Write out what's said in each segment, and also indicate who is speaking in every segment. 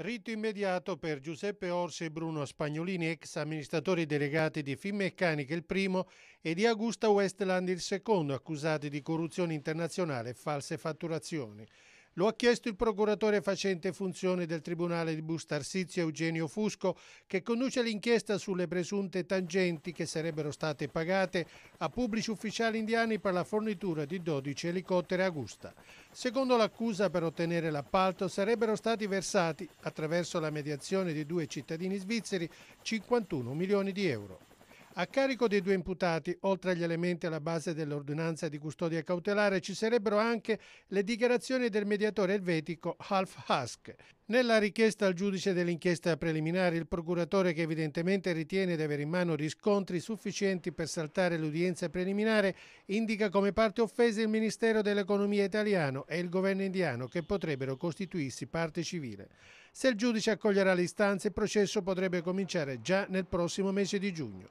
Speaker 1: Rito immediato per Giuseppe Orsi e Bruno Spagnolini, ex amministratori delegati di Finmeccanica il primo e di Augusta Westland il secondo, accusati di corruzione internazionale e false fatturazioni. Lo ha chiesto il procuratore facente funzioni del Tribunale di Bustarsizio Eugenio Fusco, che conduce l'inchiesta sulle presunte tangenti che sarebbero state pagate a pubblici ufficiali indiani per la fornitura di 12 elicotteri Augusta. Secondo l'accusa, per ottenere l'appalto sarebbero stati versati, attraverso la mediazione di due cittadini svizzeri, 51 milioni di euro. A carico dei due imputati, oltre agli elementi alla base dell'ordinanza di custodia cautelare, ci sarebbero anche le dichiarazioni del mediatore elvetico Half Husk. Nella richiesta al giudice dell'inchiesta preliminare, il procuratore, che evidentemente ritiene di avere in mano riscontri sufficienti per saltare l'udienza preliminare, indica come parte offesa il Ministero dell'Economia italiano e il governo indiano, che potrebbero costituirsi parte civile. Se il giudice accoglierà le istanze, il processo potrebbe cominciare già nel prossimo mese di giugno.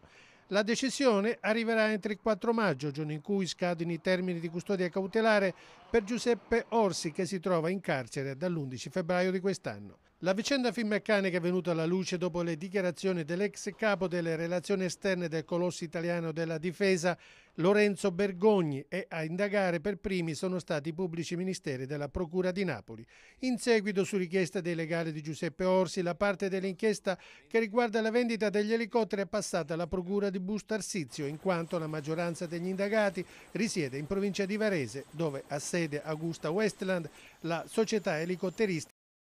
Speaker 1: La decisione arriverà entro il 4 maggio, giorno in cui scadono i termini di custodia cautelare per Giuseppe Orsi che si trova in carcere dall'11 febbraio di quest'anno. La vicenda Finmeccanica è venuta alla luce dopo le dichiarazioni dell'ex capo delle relazioni esterne del colosso italiano della difesa Lorenzo Bergogni e a indagare per primi sono stati i pubblici ministeri della Procura di Napoli. In seguito, su richiesta dei legali di Giuseppe Orsi, la parte dell'inchiesta che riguarda la vendita degli elicotteri è passata alla Procura di Busto Arsizio, in quanto la maggioranza degli indagati risiede in provincia di Varese, dove ha sede Augusta Westland, la società elicotteristica